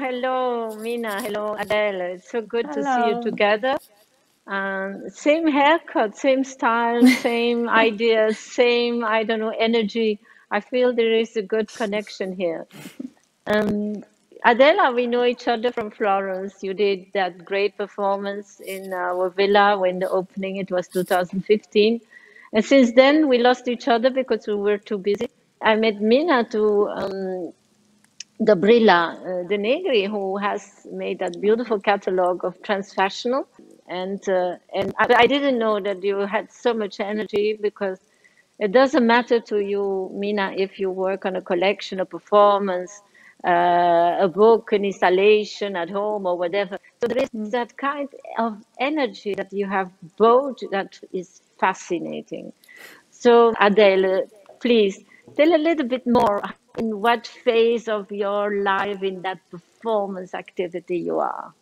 hello, Minna. Hello, Adele. It's so good to see you together. Um, same haircut, same style, same ideas, same, I don't know, energy. I feel there is a good connection here. Um, Adela, we know each other from Florence. You did that great performance in our villa when the opening, it was 2015. And since then, we lost each other because we were too busy. I met Minna to um, Gabriela uh, De Negri, who has made that beautiful catalog of transfashional. And, uh, and I, I didn't know that you had so much energy because it doesn't matter to you, Minna, if you work on a collection, a performance, uh, a book, an installation at home or whatever. So there is that kind of energy that you have both that is fascinating. So Adele, please tell a little bit more in what phase of your life in that performance activity you are.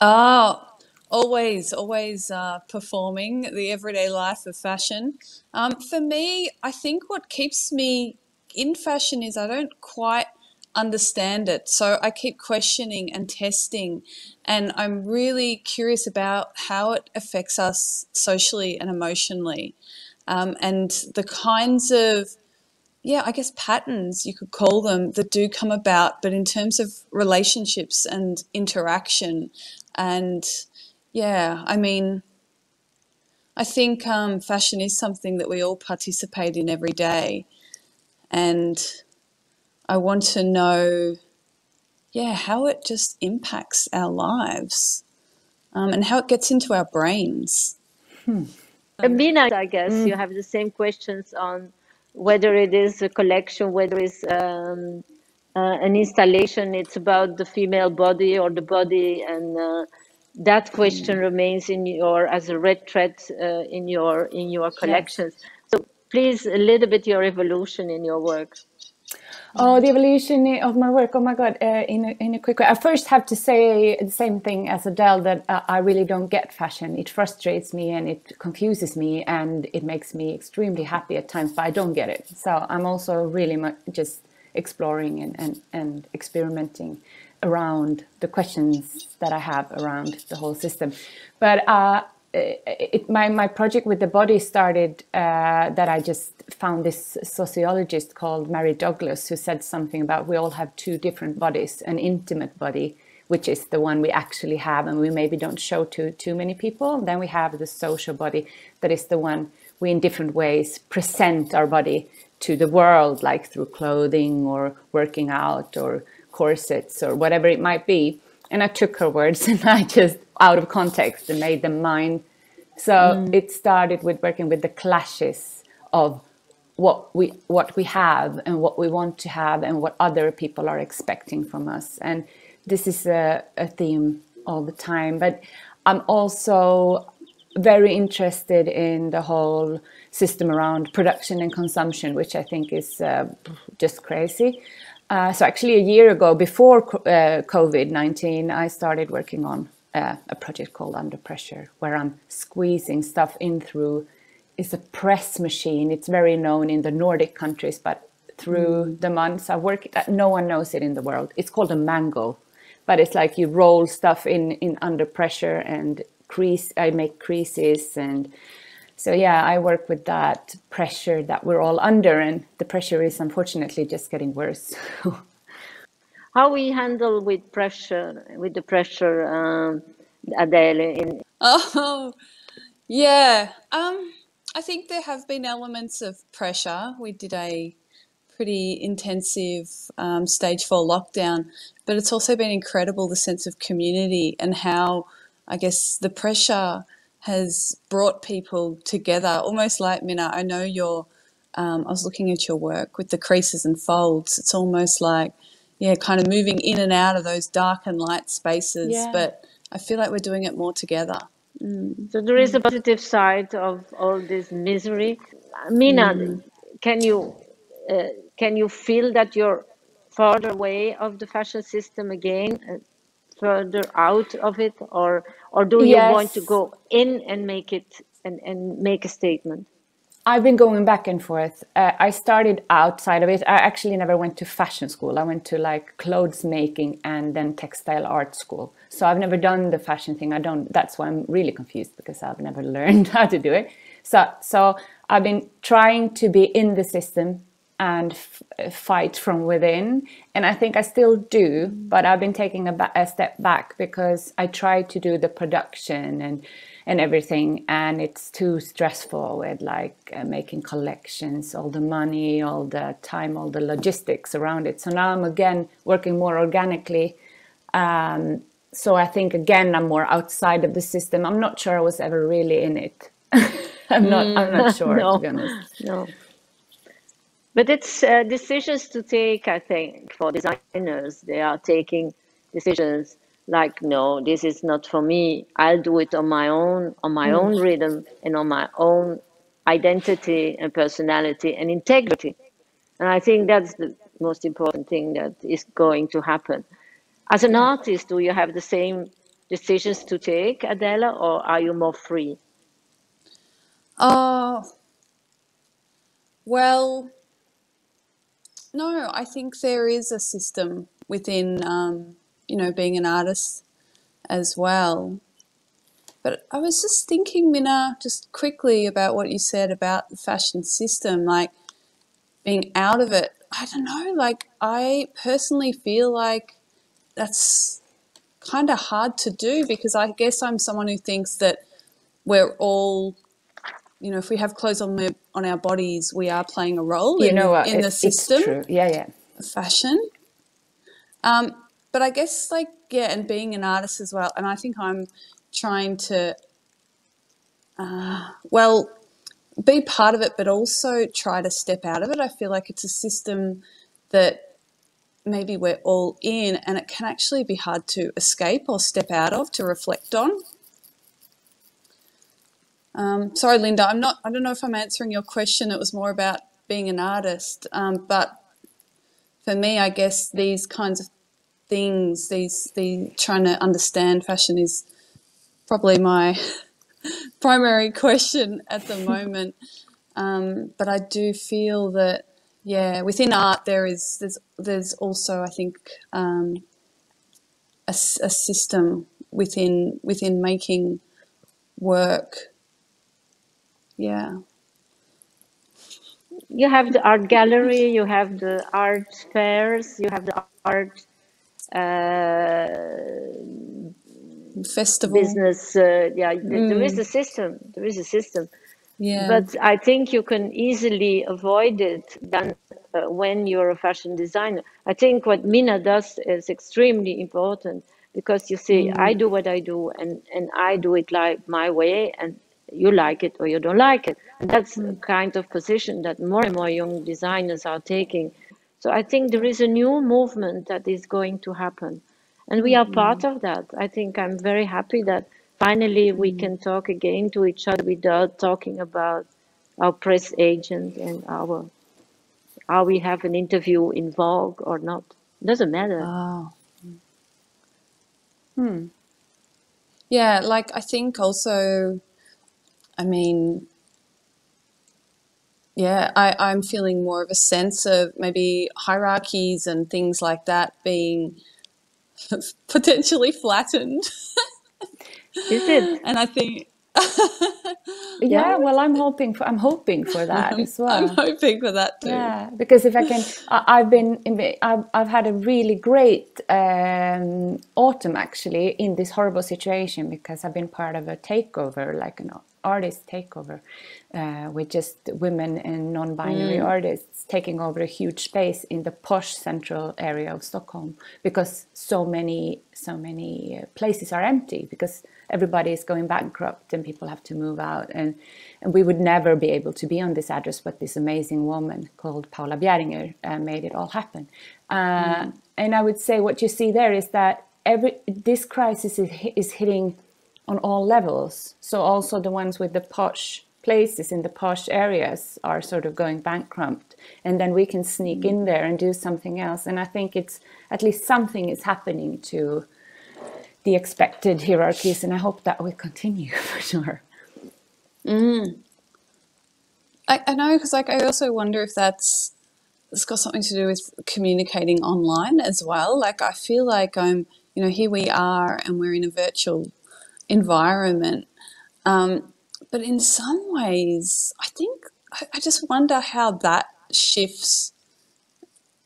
Oh, always, always uh, performing the everyday life of fashion. Um, for me, I think what keeps me in fashion is I don't quite understand it. So I keep questioning and testing, and I'm really curious about how it affects us socially and emotionally. Um, and the kinds of yeah, I guess patterns you could call them that do come about, but in terms of relationships and interaction, and yeah, I mean, I think um, fashion is something that we all participate in every day, and I want to know, yeah, how it just impacts our lives, um, and how it gets into our brains. Amina, I guess you have the same questions on whether it is a collection, whether it's um, uh, an installation, it's about the female body or the body, and uh, that question remains in your as a red thread uh, in your in your Yes. collections. So please, a little bit your evolution in your work. Oh, the evolution of my work. Oh my God! Uh, in a, in a quick way, I first have to say the same thing as Adele that uh, I really don't get fashion. It frustrates me and it confuses me and it makes me extremely happy at times, but I don't get it. So I'm also really just exploring and and, and experimenting around the questions that I have around the whole system. But uh, it, my my project with the body started uh, that I just found this sociologist called Mary Douglas who said something about we all have two different bodies, an intimate body, which is the one we actually have and we maybe don't show to too many people. Then we have the social body, that is the one we in different ways present our body to the world, like through clothing or working out or corsets or whatever it might be. And I took her words and I just out of context and made them mine. So it started with working with the clashes of what we what we have and what we want to have and what other people are expecting from us. And this is a, a theme all the time. But I'm also very interested in the whole system around production and consumption, which I think is uh, just crazy. Uh, so actually, a year ago, before uh, COVID nineteen, I started working on uh, a project called Under Pressure, where I'm squeezing stuff in through. It's a press machine. It's very known in the Nordic countries, but through the months I work, no one knows it in the world. It's called a mango, but it's like you roll stuff in in under pressure and crease. I make creases and so yeah, I work with that pressure that we're all under, and the pressure is unfortunately just getting worse. How we handle with pressure, with the pressure, um, Adele, in Oh, yeah. Um, I think there have been elements of pressure. We did a pretty intensive um, stage four lockdown, but it's also been incredible the sense of community and how I guess the pressure has brought people together. Almost like Minna, I know you're. Um, I was looking at your work with the creases and folds. It's almost like, yeah, kind of moving in and out of those dark and light spaces. yeah. But I feel like we're doing it more together. So there is a positive side of all this misery. Minna, can you uh, can you feel that you're further away of the fashion system again, uh, further out of it, or or do you want to go in and make it and, and make a statement? I've been going back and forth. Uh, I started outside of it. I actually never went to fashion school. I went to like clothes making and then textile art school. So I've never done the fashion thing. I don't. That's why I'm really confused because I've never learned how to do it. So so I've been trying to be in the system and f- fight from within, and I think I still do. But I've been taking a, ba- a step back because I try to do the production and and everything and it's too stressful with like uh, making collections all the money all the time all the logistics around it. So now i'm again working more organically. Um, so i think again i'm more outside of the system. I'm not sure i was ever really in it. I'm not i'm not Mm, sure no, to be honest. No. But it's uh, decisions to take, I think, for designers. They are taking decisions like, no, this is not for me. I'll do it on my own, on my own rhythm, and on my own identity and personality and integrity. And I think that's the most important thing that is going to happen. As an artist, do you have the same decisions to take, Adela, or are you more free? Oh, well, no, I think there is a system within, um, you know, being an artist as well. But I was just thinking, Minna, just quickly about what you said about the fashion system, like being out of it. I don't know, like I personally feel like that's kind of hard to do because I guess I'm someone who thinks that we're all, you know, if we have clothes on the, on our bodies, we are playing a role you in, know what in the it's, it's system true yeah yeah fashion. Um, but I guess like yeah, and being an artist as well, and I think I'm trying to, uh, well, be part of it, but also try to step out of it. I feel like it's a system that maybe we're all in, and it can actually be hard to escape or step out of to reflect on. Um, sorry, Linda, I'm not. I don't know if I'm answering your question. It was more about being an artist, um, but for me, I guess these kinds of things, these the trying to understand fashion is probably my primary question at the moment. Um, but I do feel that yeah, within art there is there's there's also I think um, a, a system within within making work. Yeah. you have the art gallery, you have the art fairs, you have the art uh, Festival. business. Uh, yeah, th- there is Mm, a system. There is a system, yeah. but I think you can easily avoid it than uh, when you're a fashion designer. I think what Minna does is extremely important because you see, I Mm, do what I do, and and I do it like my way, and you like it or you don't like it. And that's a mm, kind of position that more and more young designers are taking. So I think there is a new movement that is going to happen. And we are part mm, of that. I think I'm very happy that finally we mm. can talk again to each other without talking about our press agent and our how we have an interview in Vogue or not. Doesn't matter. Oh. hmm. Yeah, like I think also, I mean, yeah, I, I'm feeling more of a sense of maybe hierarchies and things like that being potentially flattened. Is it? And I think Yeah. well i'm hoping for i'm hoping for that I'm, as well. I'm hoping for that too. Yeah, because if I can, I, I've been, I've, I've had a really great um, autumn actually in this horrible situation because I've been part of a takeover, like an artist takeover, uh, with just women and non-binary artists taking over a huge space in the posh central area of Stockholm because so many, so many uh, places are empty because everybody is going bankrupt and people have to move out and and we would never be able to be on this address but this amazing woman called Paula Bjäringer uh, made it all happen. Uh, and I would say what you see there is that every this crisis is, is hitting on all levels so also the ones with the posh places in the posh areas are sort of going bankrupt and then we can sneak in there and do something else and I think it's at least something is happening to the expected hierarchies, and I hope that will continue for sure. Mm. I, I know because like I also wonder if that's it's got something to do with communicating online as well. Like I feel like I'm, you know, here we are and we're in a virtual environment. Um, but in some ways, I think I, I just wonder how that shifts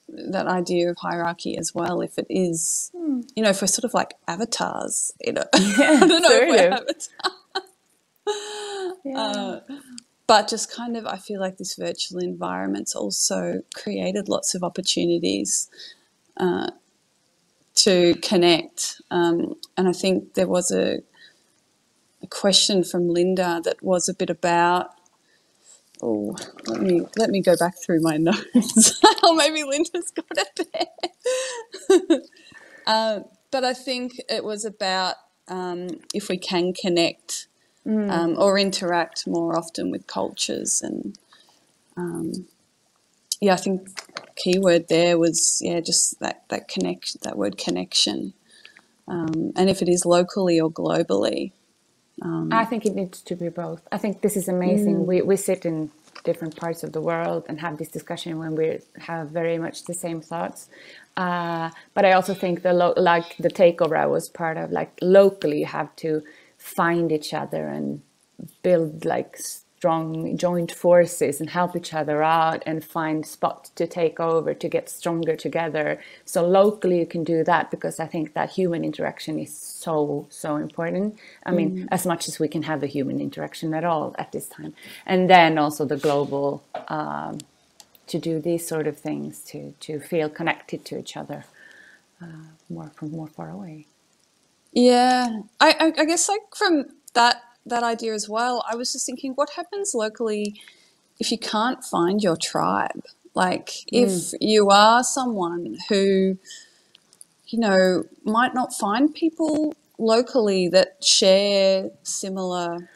that idea of hierarchy as well. If it is, you know, if we're sort of like avatars, you know, Yeah, I don't know if we're avatars. Yeah. Uh, but just kind of, I feel like this virtual environment's also created lots of opportunities uh, to connect. Um, and I think there was a, a question from Linda that was a bit about. Oh, let me let me go back through my notes. or maybe Linda's got it there. uh, but I think it was about um, if we can connect um, or interact more often with cultures and um, yeah, I think keyword there was yeah, just that that connect that word connection, um, and if it is locally or globally, um, I think it needs to be both. I think this is amazing. We we sit in different parts of the world and have this discussion when we have very much the same thoughts. Uh, but I also think the lo- like the takeover I was part of, like locally, you have to find each other and build like strong joint forces and help each other out and find spots to take over to get stronger together. So locally you can do that because I think that human interaction is so so important. I mean, as much as we can have a human interaction at all at this time, and then also the global um, to do these sort of things to to feel connected to each other uh, more from more far away. yeah, I, I, I guess like from that that idea as well, I was just thinking, what happens locally if you can't find your tribe? Like if you are someone who you know, might not find people locally that share similar,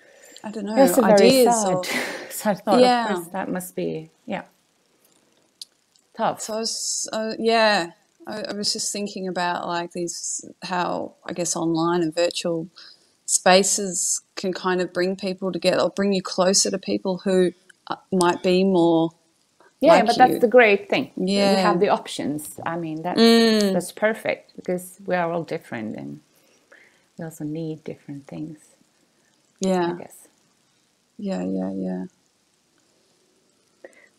I don't know, That's a very ideas. sad, Or, sad thought. Yeah. Of course, that must be yeah tough. so I was, uh, yeah, I, I was just thinking about like these, how I guess online and virtual spaces can kind of bring people together or bring you closer to people who uh, might be more. yeah, like but that's the great thing. yeah we Yeah. have the options. I mean, that's Mm. that's perfect because we are all different and we also need different things. Yeah i Yeah, guess. yeah, yeah, yeah.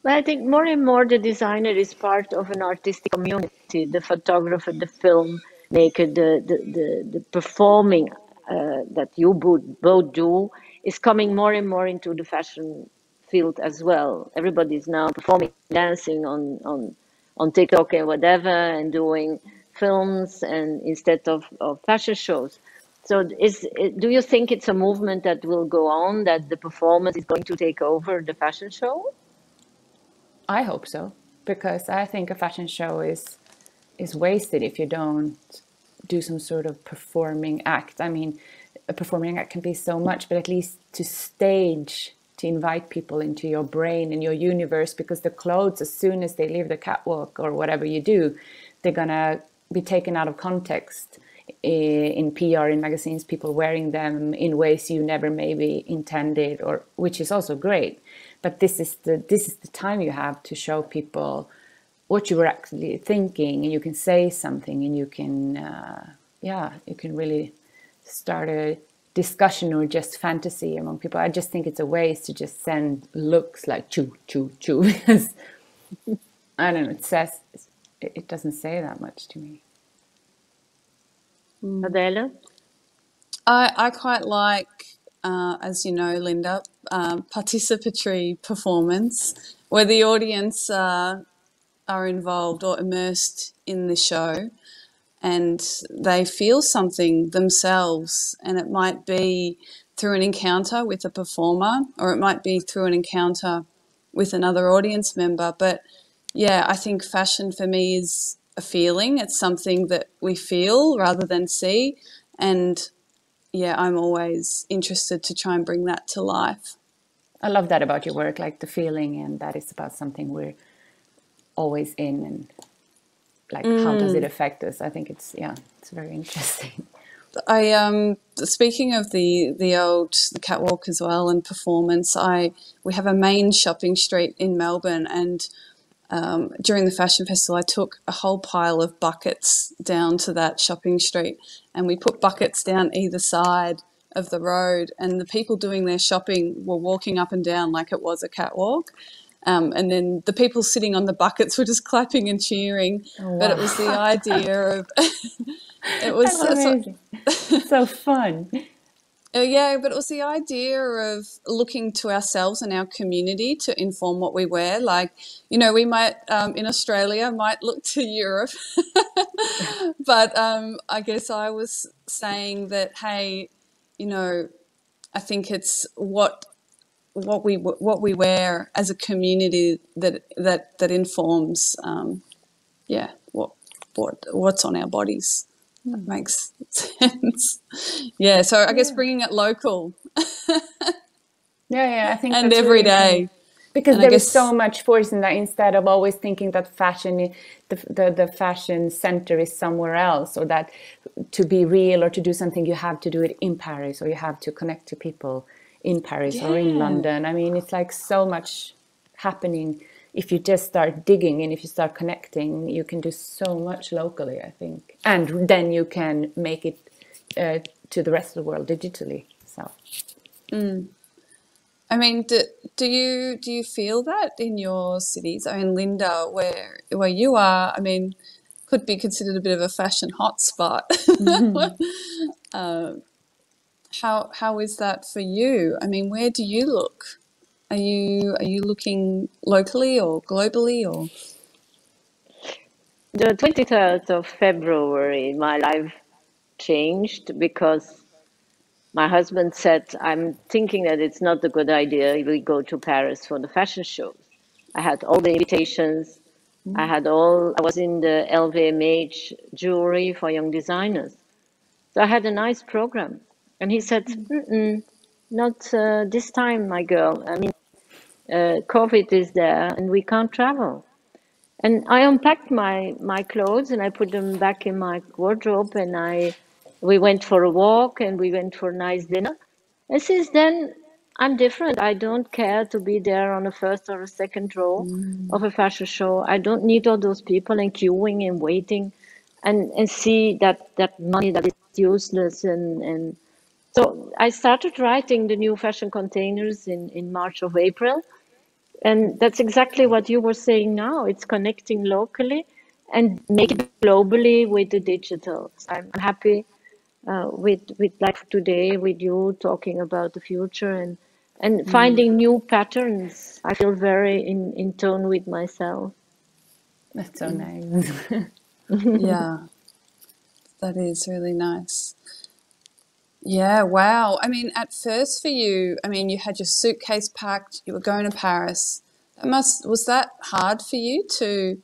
Well, I think more and more the designer is part of an artistic community. The photographer, the filmmaker, the the the, the performing Uh, that you both both do is coming more and more into the fashion field as well. Everybody is now performing, dancing on on on TikTok and whatever, and doing films and instead of, of fashion shows. So, is do you think it's a movement that will go on? That the performance is going to take over the fashion show? I hope so because I think a fashion show is is wasted if you don't do some sort of performing act. I mean, a performing act can be so much, but at least to stage to invite people into your brain and your universe because the clothes as soon as they leave the catwalk or whatever you do, they're gonna be taken out of context eh, in PR in magazines, people wearing them in ways you never maybe intended, or which is also great. But this is the this is the time you have to show people what you were actually thinking, and you can say something, and you can uh, yeah, you can really start a discussion or just fantasy among people. I just think it's a waste to just send looks like choo choo choo because I don't know. It says it, it doesn't say that much to me. Adela? I, I quite like, uh, as you know, Linda, um, participatory performance where the audience uh, are involved or immersed in the show and they feel something themselves. And it might be through an encounter with a performer or it might be through an encounter with another audience member. But yeah, I think fashion for me is a feeling, it's something that we feel rather than see. And yeah, I'm always interested to try and bring that to life. I love that about your work, like the feeling, and that is about something we're always in, and like how does it affect us? I think it's yeah, it's very interesting. I um speaking of the the old the catwalk as well and performance, I we have a main shopping street in Melbourne, and um, during the fashion festival, I took a whole pile of buckets down to that shopping street, and we put buckets down either side of the road, and the people doing their shopping were walking up and down like it was a catwalk. Um, and then the people sitting on the buckets were just clapping and cheering. Oh, But it was the idea of it was That's so- amazing. so fun. Uh, yeah, but it was the idea of looking to ourselves and our community to inform what we wear. Like, you know, we might um, in Australia might look to Europe, but um, I guess I was saying that, hey, you know, I think it's what what we what we wear as a community that that that informs, um, yeah, what what what's on our bodies. That makes sense. Yeah, so I guess bringing it local Yeah, yeah. I think and every really day. because And there is guess- so much force in that instead of always thinking that fashion the, the the fashion center is somewhere else or that to be real or to do something you have to do it in paris or you have to connect to people in paris or in london. I mean it's like so much happening. If you just start digging and if you start connecting you can do so much locally i think. And then you can make it uh, to the rest of the world digitally so. I mean, do, do you do you feel that in your cities? I mean, Linda, where where you are, I mean, could be considered a bit of a fashion hotspot. uh, how how is that for you? I mean, where do you look? Are you are you looking locally or globally or? The 23rd of February, my life changed because my husband said, I'm thinking that it's not a good idea if we go to Paris for the fashion shows. I had all the invitations. Mm-hmm. I had all, I was in the LVMH jewelry for young designers. So I had a nice program. And he said, not uh, this time, my girl. I mean, uh, COVID is there and we can't travel. And I unpacked my, my clothes and I put them back in my wardrobe and I we went for a walk and we went for a nice dinner. And since then I'm different. I don't care to be there on a first or a second row of a fashion show. I don't need all those people and queuing and waiting and, and see that, that money that is useless and, and so I started writing the new fashion containers in, in March of April. And that's exactly what you were saying now. It's connecting locally and make it globally with the digital. I'm happy uh, with with life today, with you talking about the future and and finding new patterns. I feel very in, in tone with myself. that's so nice yeah, that is really nice. Yeah, wow. I mean, at first for you, I mean, you had your suitcase packed, you were going to Paris. That must was that hard for you to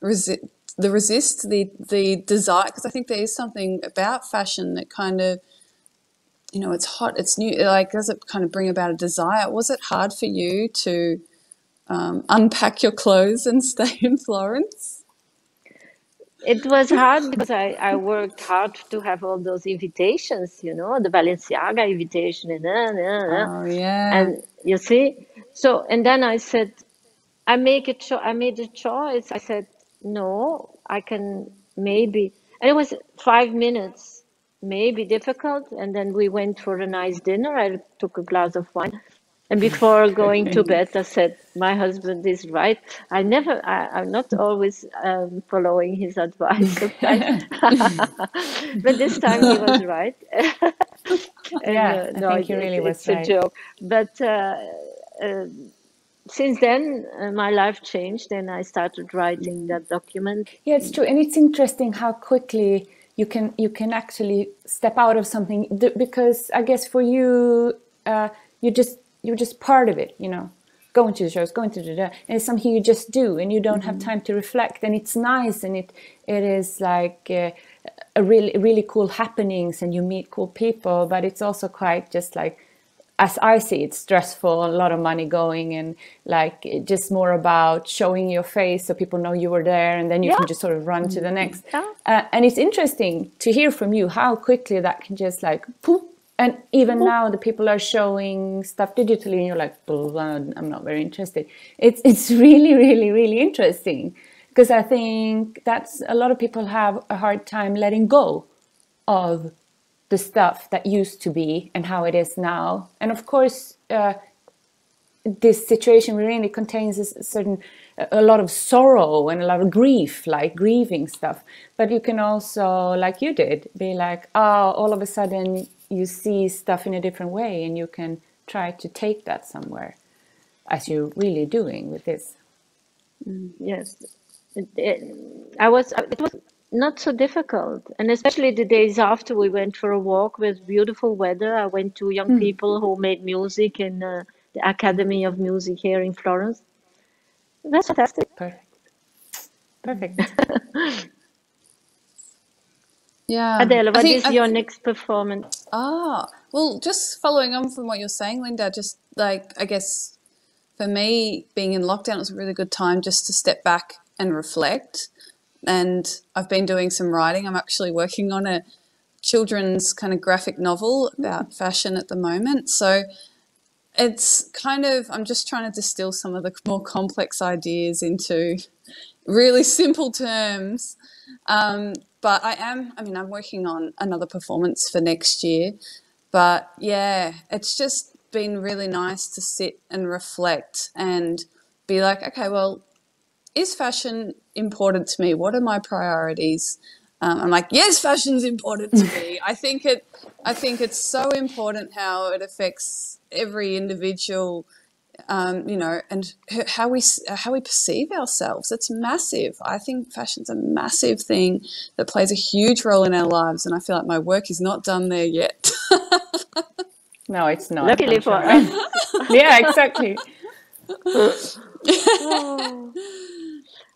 resist the resist the the desire because I think there is something about fashion that kind of you know, it's hot, it's new, like does it kind of bring about a desire? Was it hard for you to um, unpack your clothes and stay in Florence? It was hard because I, I worked hard to have all those invitations, you know, the Balenciaga invitation and, uh, uh, uh. Oh yeah. and you see? So and then i said i make a cho- i made a choice. I said no i can maybe and it was five minutes maybe difficult. And then we went for a nice dinner. I took a glass of wine and before going to bed i said my husband is right i never I, i'm not always um, following his advice but this time he was right And, Yeah, I think he it- really was right. a joke. But uh, uh, since then, uh, my life changed, and I started writing that document. Yeah, it's true, and it's interesting how quickly you can you can actually step out of something because I guess for you, uh, you just you're just part of it, you know, going to the shows, going to the and it's something you just do, and you don't have time to reflect, and it's nice, and it it is like. Uh, a really really cool happenings and you meet cool people but it's also quite just like as I see it, stressful, a lot of money going, and like just more about showing your face so people know you were there, and then you Yeah. can just sort of run to the next. Yeah. Uh, and it's interesting to hear from you how quickly that can just like poof. And even now, the people are showing stuff digitally, and you're like, blah, blah, I'm not very interested. It's it's really, really, really interesting because I think that's a lot of people have a hard time letting go of the stuff that used to be and how it is now. And of course, uh, this situation we're in it contains a certain a lot of sorrow and a lot of grief, like grieving stuff. But you can also, like you did, be like, oh, all of a sudden you see stuff in a different way, and you can try to take that somewhere, as you're really doing with this. Yes, it, it, I was. It was not so difficult, and especially the days after we went for a walk with beautiful weather. I went to young people who made music in uh, the Academy of Music here in Florence. That's fantastic. Perfect. Perfect. Yeah. Adela, I what think- is your think- next performance? Ah, well, just following on from what you're saying, Linda, just like I guess for me, being in lockdown was a really good time just to step back and reflect. And I've been doing some writing. I'm actually working on a children's kind of graphic novel about fashion at the moment. So it's kind of, I'm just trying to distill some of the more complex ideas into really simple terms. Um, but I am, I mean, I'm working on another performance for next year. But yeah, it's just been really nice to sit and reflect and be like, okay, well, is fashion important to me? What are my priorities? Um, I'm like, yes, fashion's important to me. I think it, I think it's so important how it affects every individual um, you know, and how we how we perceive ourselves. It's massive. I think fashion's a massive thing that plays a huge role in our lives, and I feel like my work is not done there yet. No, it's not. Luckily I'm for us. yeah, exactly. Oh.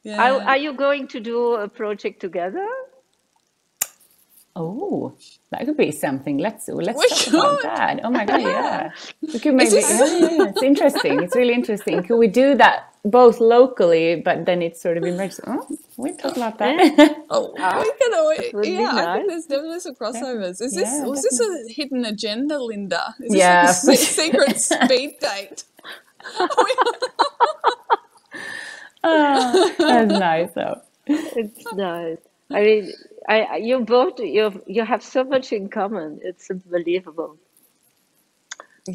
yeah. Are, are you going to do a project together? Oh, that could be something. Let's let's We talk about could. that. Oh my god, yeah. We could maybe. this- yeah, yeah, yeah. It's interesting. It's really interesting. Could we do that both locally, but then it's sort of emerges? Oh, we talk about that. oh, we ah, can always, would be yeah, I think there's definitely some crossovers. Is this Yeah, was this a hidden agenda, Linda? Is this Yeah. like a secret speed date? Oh, that's nice though. It's nice. I mean, I, you both you you have so much in common. It's unbelievable.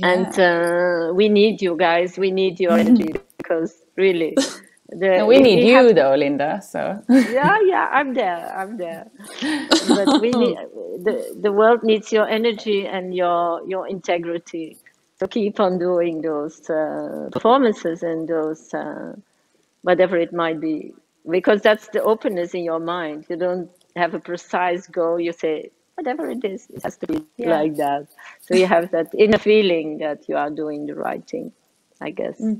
And uh, we need you guys. We need your energy because really, the, And we need you have- though, Linda. So yeah, yeah, I'm there. I'm there. But we need the the world needs your energy and your your integrity to keep on doing those uh, performances and those uh, whatever it might be, because that's the openness in your mind. You don't have a precise goal. You say whatever it is, it has to be Yeah. like that. So you have that inner feeling that you are doing the right thing. I guess.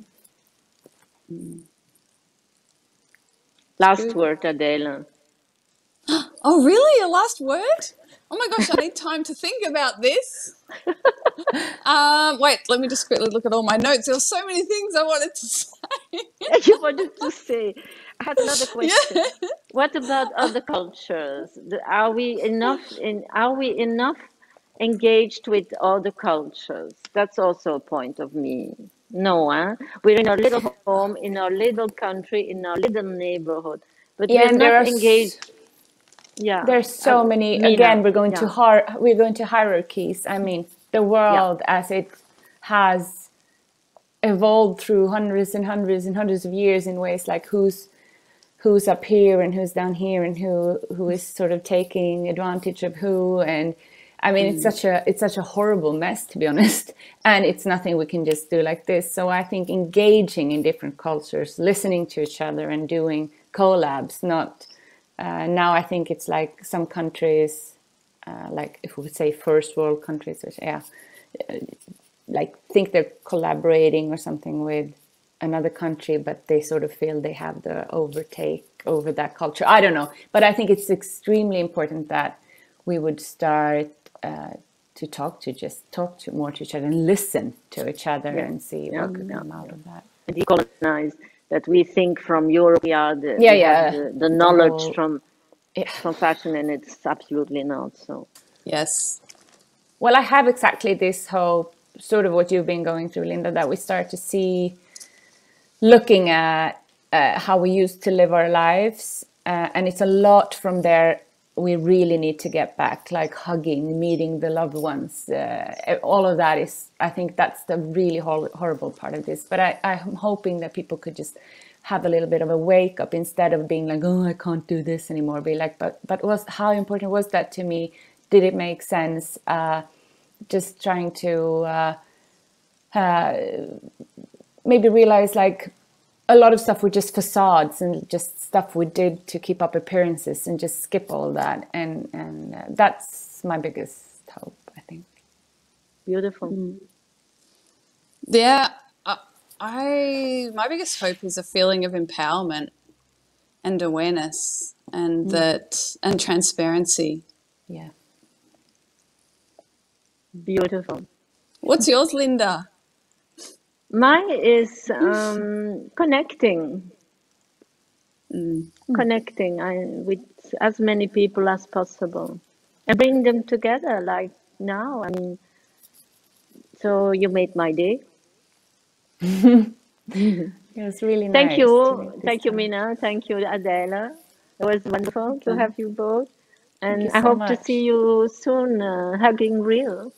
Last word, Adela. Oh, really? A last word? Oh my gosh, I need time to think about this. um, wait, let me just quickly look at all my notes. There were so many things I wanted to say. you wanted to say. I had another question. What about other cultures? Are we enough in? Are we enough engaged with other cultures? That's also a point of me. No, huh? we're in our little home, in our little country, in our little neighborhood, but Yeah, we're not are engaged. Yeah, there's so uh, many. Nina, Again, we're going to har- we're going to hierarchies. I mean, the world as it has evolved through hundreds and hundreds and hundreds of years in ways like who's who's up here and who's down here and who who is sort of taking advantage of who. And I mean it's such a it's such a horrible mess to be honest. And it's nothing we can just do like this. So I think engaging in different cultures listening to each other and doing collabs not uh, now I think it's like some countries uh, like if we would say first world countries which yeah like think they're collaborating or something with another country, but they sort of feel they have the overtake over that culture. I don't know, but I think it's extremely important that we would start uh, to talk to, just talk to more to each other and listen to each other Yeah. and see Yeah, what could yeah, come out of that. And decolonize that we think from Europe we are the Yeah, we yeah. the, the knowledge whole- from Yeah. from fashion and it's absolutely not so Yes. Well, I have exactly this hope, sort of what you've been going through, Linda, that we start to see looking at uh, how we used to live our lives. Uh, and it's a lot from there we really need to get back, like hugging, meeting the loved ones. Uh, all of that is, I think that's the really hor- horrible part of this. But I, I'm hoping that people could just have a little bit of a wake up instead of being like, oh, I can't do this anymore. Be like, but but was how important was that to me? Did it make sense? Uh, just trying to uh, uh, maybe realize like a lot of stuff were just facades and just stuff we did to keep up appearances and just skip all that. And and uh, that's my biggest hope i think. Beautiful. Mm. Yeah, I, I my biggest hope is a feeling of empowerment and awareness and mm. that and transparency. yeah. Beautiful. What's yours, Linda? Mine is um, connecting connecting I, with as many people as possible and bring them together like now i mean so you made my day it was really Thank nice to you. Thank you. Minna. Thank you, Adela. It was wonderful to have you both. And you I so hope to see you soon uh, hugging real.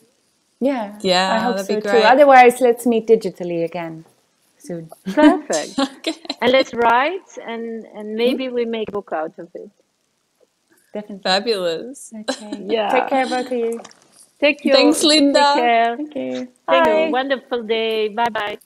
Yeah Yeah, i hope so too otherwise let's meet digitally again soon Perfect. Okay. and let's write and, and mm-hmm. maybe we make a book out of it. definitely Fabulous. okay Yeah. take care both of you Take care. Thanks, Linda. Take care. thank you Have a Bye. wonderful day. Bye bye.